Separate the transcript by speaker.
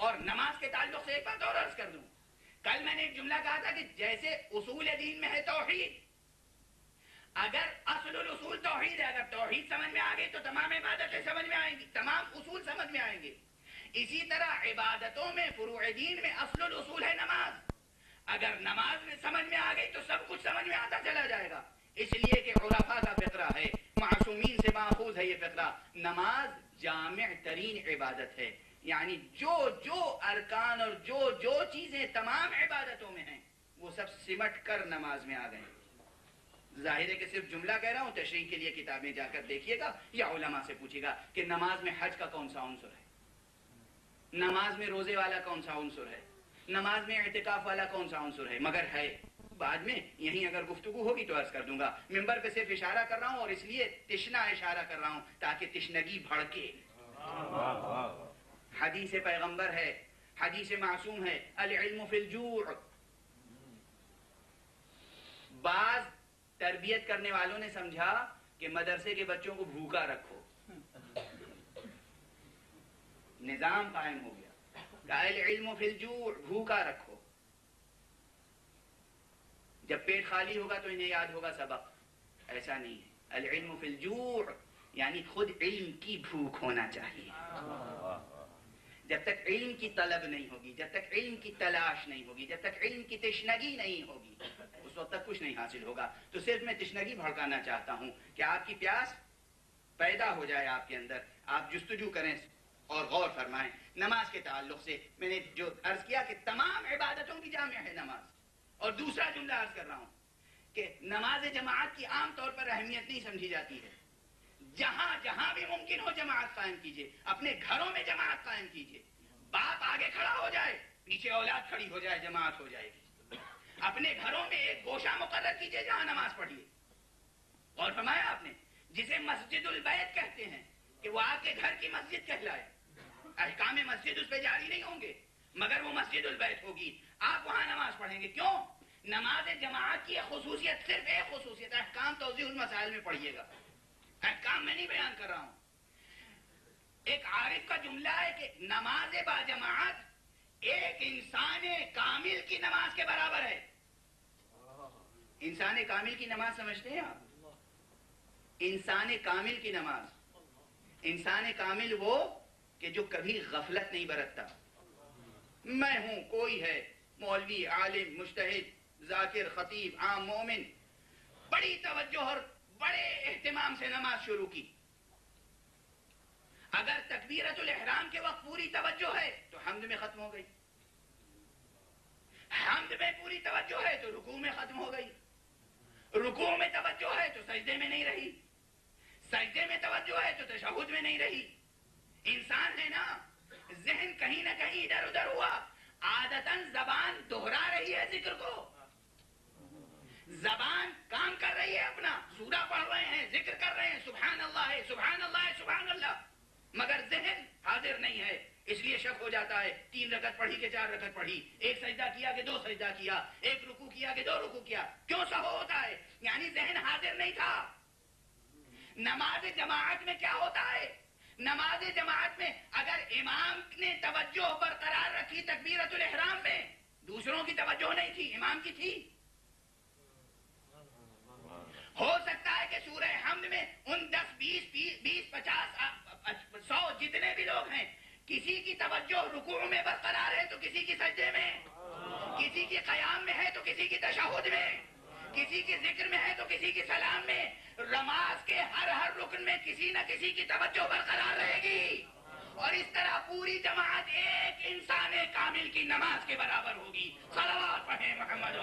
Speaker 1: और नमाज़ के ताल्लुक से एक बात और अर्ज़ कर दूँ। कल मैंने एक जुमला कहा था कि जैसे उसूल दीन में है तोहीद। अगर असल उसूल तोहीद है, अगर तोहीद समझ में आ गई तो तमाम इबादतें समझ में आएँगी, तमाम उसूल समझ में आएँगे। इसी तरह इबादतों में फरूदीन में असल उसूल है नमाज़। अगर नमाज़ में समझ में आ गई तो सब कुछ समझ में आता चला जाएगा। इसलिए कि उलफा का फिक्रा है, मासूमीन से माखूज है ये फिक्रा नमाज़ जाम तरीन इबादत है। यानी जो जो अरकान और जो जो चीज़ें तमाम इबादतों में हैं, वो सब सिमट कर नमाज़ में आ गए। ज़ाहिर है कि सिर्फ़ जुमला कह रहा हूँ तशरी के लिए किताबें जाकर देखिएगा या उलमा से पूछिएगा कि नमाज़ में हज का कौन सा अंसुर है? नमाज़ में रोज़े वाला कौन सा अंसुर है? नमाज़ में एहतिकाफ वाला कौन सा अंसुर है? मगर है, बाद में यहीं अगर गुफ्तगु होगी तो अर्ज़ कर दूँगा। मिंबर पे सिर्फ़ इशारा कर रहा हूँ और इसलिए तिश्ना इशारा कर रहा हूँ ताकि तिश्नगी भड़के। हदीस पैगंबर है, हदीस मासूम है अलजूर बाज तरबियत करने वालों ने समझा कि मदरसे के बच्चों को भूखा रखो। निज़ाम कायम हो गया। इल्म फिलजूर भूखा रखो। जब पेट खाली होगा तो इन्हें याद होगा सबक ऐसा नहीं है। अल इल्म फिलजूर यानी खुद इल्म की भूख होना चाहिए। जब तक इल्म की तलब नहीं होगी, जब तक इल्म की तलाश नहीं होगी, जब तक इल्म की तशनगी नहीं होगी, उस वक्त तक कुछ नहीं हासिल होगा। तो सिर्फ़ मैं तशनगी भड़काना चाहता हूँ कि आपकी प्यास पैदा हो जाए आपके अंदर। आप जुस्तजू करें और गौर फरमाएँ। नमाज़ के ताल्लुक से मैंने जो अर्ज़ किया कि तमाम इबादतों की जामिया है नमाज़। और दूसरा जुमला अर्ज़ कर रहा हूँ कि नमाज़ जमात की आमतौर पर अहमियत नहीं समझी जाती है। जहाँ जहाँ भी मुमकिन हो जमात कायम कीजिए। अपने घरों में जमात कायम कीजिए। बाप आगे खड़ा हो जाए, पीछे औलाद खड़ी हो जाए, जमात हो जाएगी। अपने घरों में एक गोशा मुकर कीजिए जहाँ नमाज़ पढ़िए। और फरमाया आपने, जिसे मस्जिदुल बैत कहते हैं, कि वो आपके घर की मस्जिद कहलाए। अहकाम मस्जिद उस पर जारी नहीं होंगे, मगर वो मस्जिद बैत होगी। आप वहाँ नमाज़ पढ़ेंगे। क्यों? नमाज़ जमात की खसूसियत, सिर्फ़ एक खसूसियत, अहकाम तो मसाइल में पढ़िएगा। अहकाम मैं नहीं बयान कर रहा हूँ। एक आरिफ का जुमला है कि नमाज़ बाजमात एक इंसान कामिल की नमाज़ के बराबर है। इंसान कामिल की नमाज़ समझते हैं आप? इंसान कामिल की नमाज़। इंसान कामिल वो कि जो कभी गफलत नहीं बरतता। मैं हूँ कोई है, मौलवी, आलिम, मुश्तहिद, जाकिर, खतीब, आम मोमिन। बड़ी तवज्जो और बड़े एहतमाम से नमाज़ शुरू की। अगर तकबीरतुल एहराम के वक्त पूरी तवज्जो है तो हमद में खत्म हो गई। हमद में पूरी तवज्जो है तो रुकू में खत्म हो गई। रुकू में तवज्जो है तो सजदे में नहीं रही। सजदे में तवज्जो है तो तशहुद में नहीं रही। इंसान है ना, जहन कहीं ना कहीं इधर उधर हुआ। आदतन जबान दोहरा रही है ज़िक्र को। जबान काम कर रही है अपना, सूरा पढ़ रहे हैं, ज़िक्र कर रहे हैं सुबहान अल्लाह है सुबहान अल्लाह है सुबहान अल्लाह मगर जहन हाजिर नहीं है, इसलिए शक हो जाता है, तीन रकत पढ़ी के चार रकत पढ़ी, एक सजदा किया के दो सजदा किया, एक रुकू किया के दो रुकू किया, क्यों सब होता है? यानी जहन हाजिर नहीं था। नमाज़ जमात में क्या होता है? नमाज़ जमात में अगर इमाम ने तवज्जो बरकरार रखी तकबीरतुल में, दूसरों की तवज्जो नहीं थी, इमाम की थी। किसी की तवज्जो रुकू में बरकरार है तो किसी की सज्जे में। किसी के कयाम में है तो किसी की तशहुद में। किसी के ज़िक्र में है तो किसी की सलाम में। नमाज़ के हर हर रुकन में किसी न किसी की तवज्जो बरकरार रहेगी। और इस तरह पूरी जमात एक इंसान कामिल की नमाज़ के बराबर होगी। सलावात पढ़े मोहम्मद